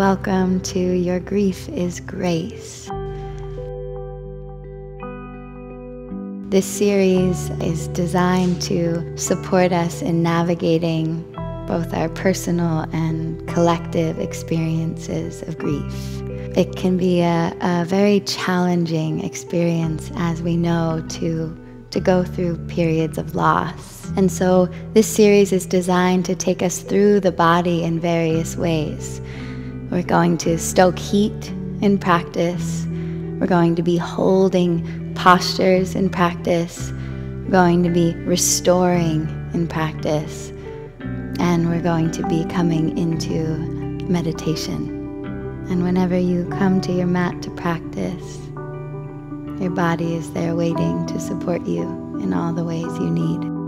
welcome to Your Grief is Grace. This series is designed to support us in navigating both our personal and collective experiences of grief. It can be a, a very challenging experience, as we know, to, to go through periods of loss. And so, this series is designed to take us through the body in various ways. We're going to stoke heat in practice, we're going to be holding postures in practice, we're going to be restoring in practice, and we're going to be coming into meditation. And whenever you come to your mat to practice, your body is there waiting to support you in all the ways you need.